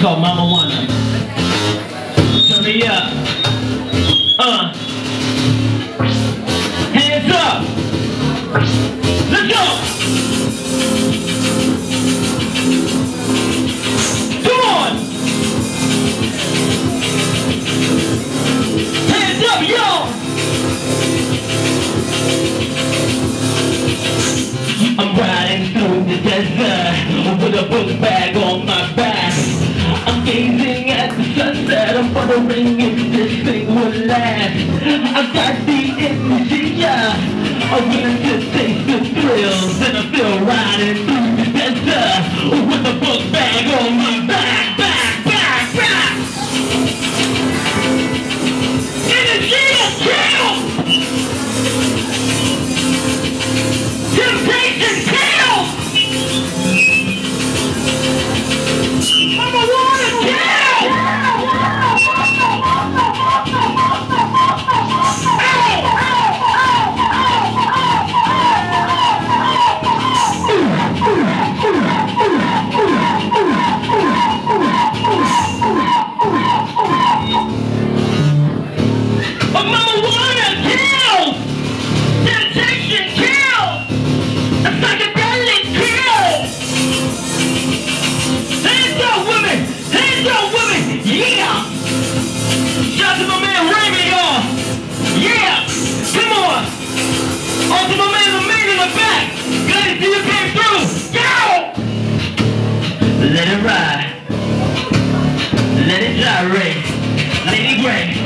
It's called Mamajuana. Turn me up. Uh. Hands up. Let's go. Come on. Hands up, yo. Wondering if this thing will last. I've got the energy, yeah. I'm willing to take the thrills, and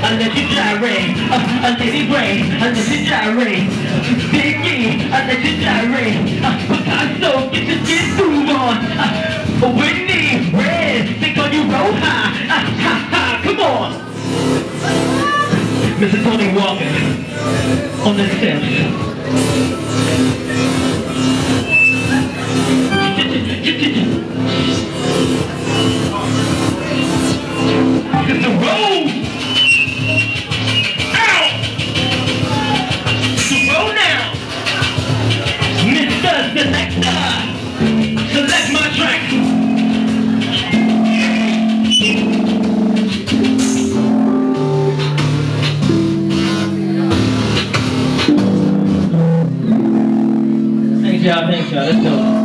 Let you gyrate. Uh, Lady Gray, I let you gyrate. Biggie, I let you gyrate. Uh, Picasso, get your get groove on. Uh, Whitney, Red, think on you Roja. Uh, ha, ha, come on. Mr. Tony Walker, on the steps. से आते हैं क्या